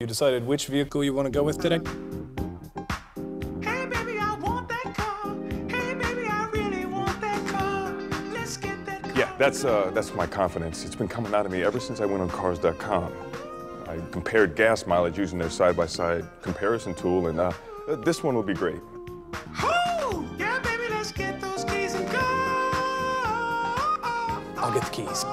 You decided which vehicle you want to go with today? Yeah, that's, uh, that's my confidence. It's been coming out of me ever since I went on cars.com. I compared gas mileage using their side-by-side comparison tool, and uh, this one will be great. Oh, yeah, baby, let's get those keys and go. I'll get the keys.